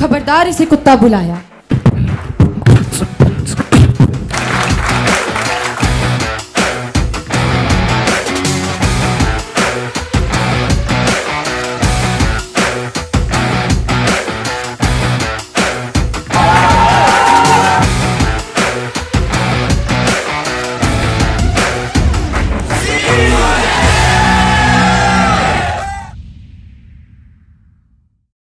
खबरदार इसे कुत्ता बुलाया।